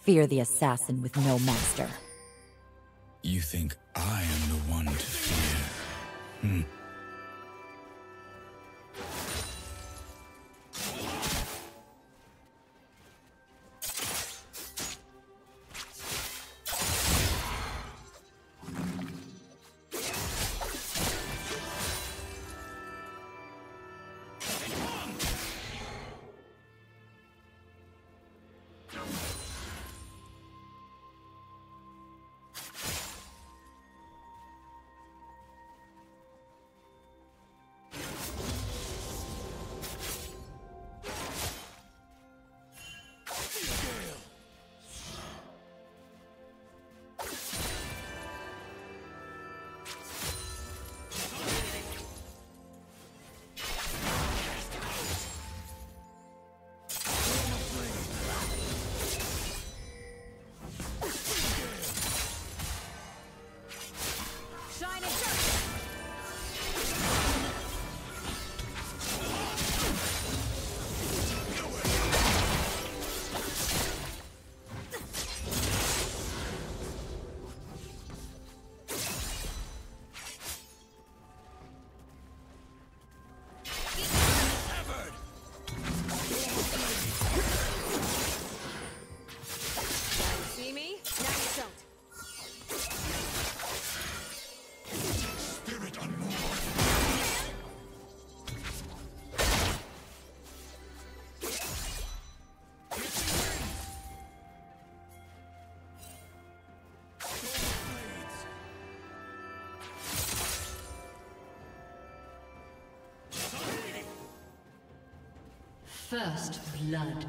Fear the assassin with no master. You think I am the one to fear? Hmm. First blood.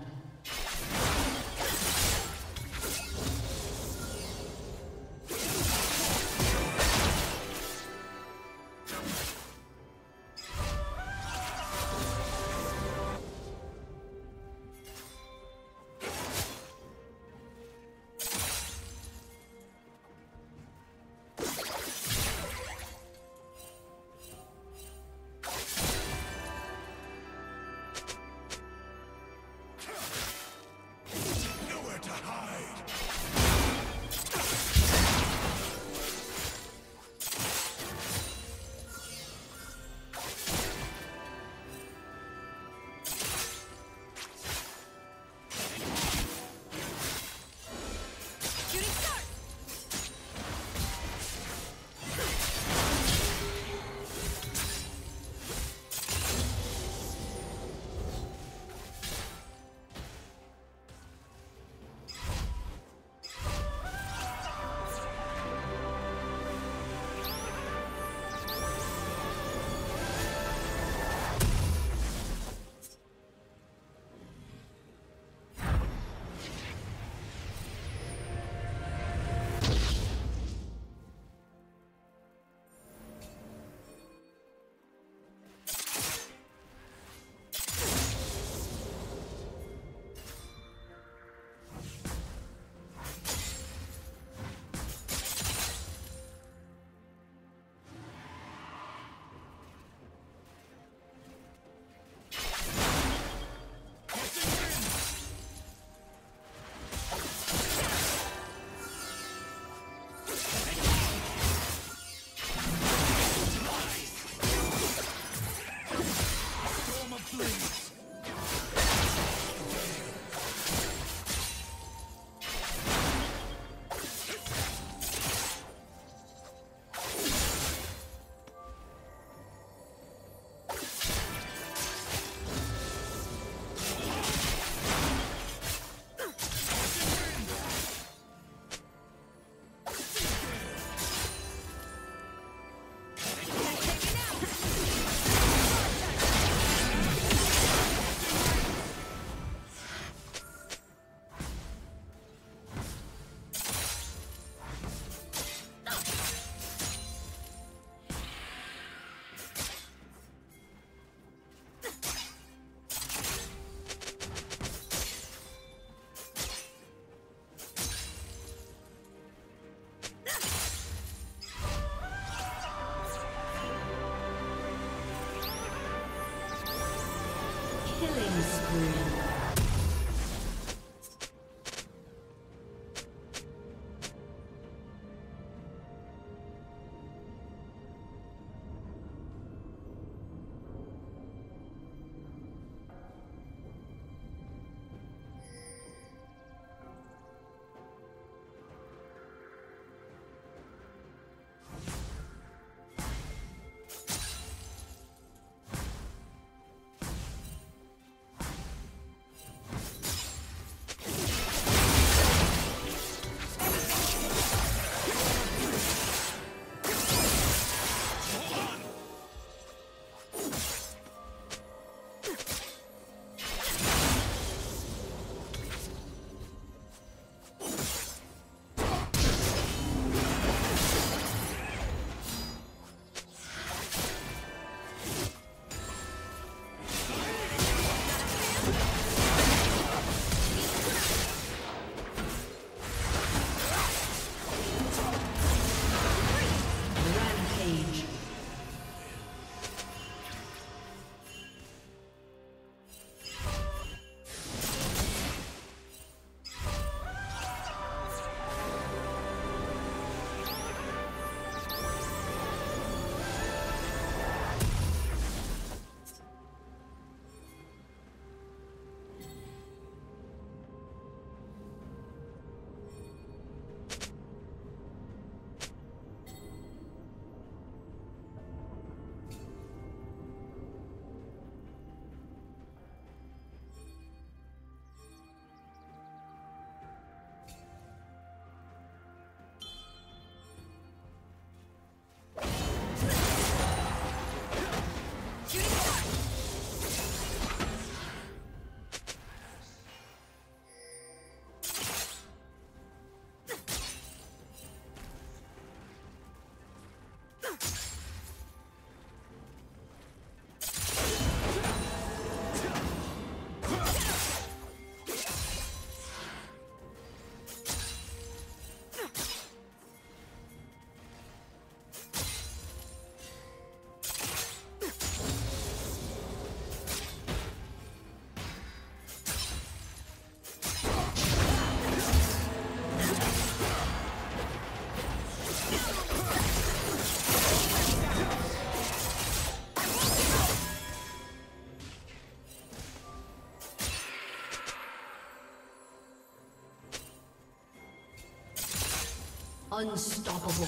Unstoppable.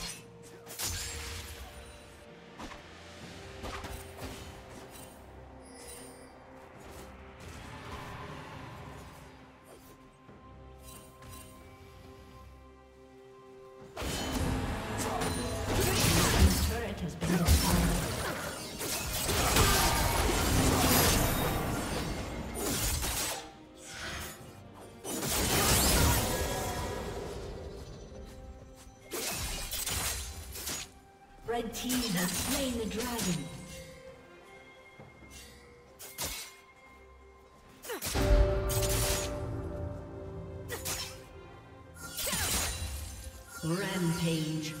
Dragon. Rampage.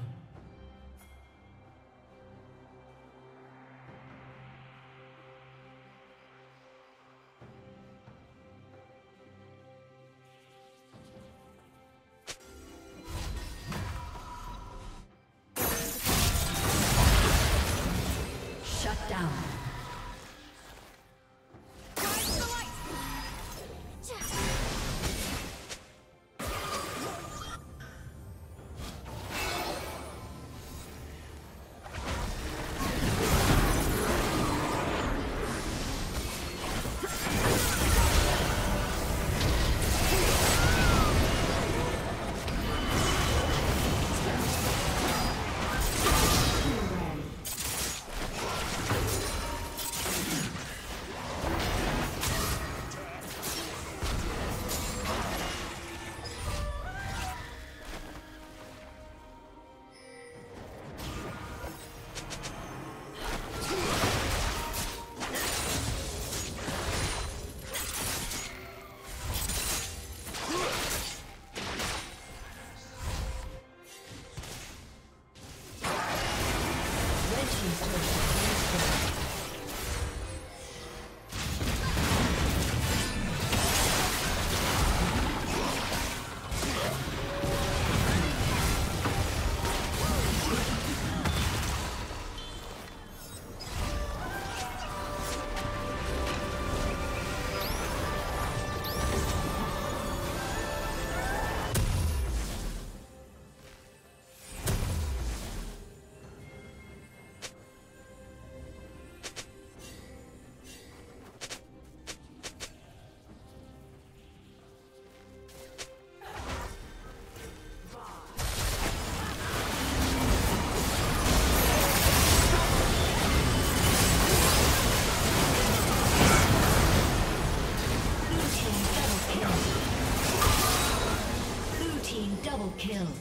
kill.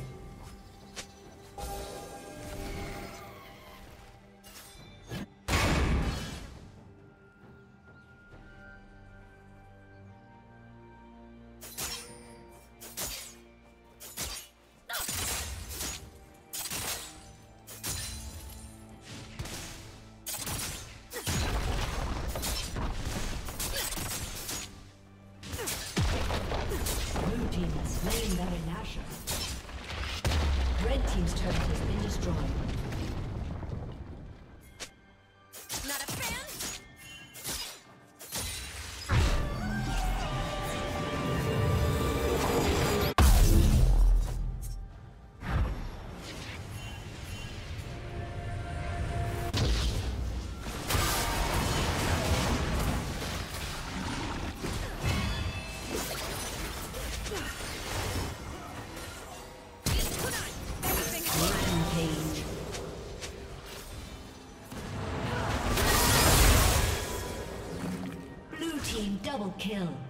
Double kill.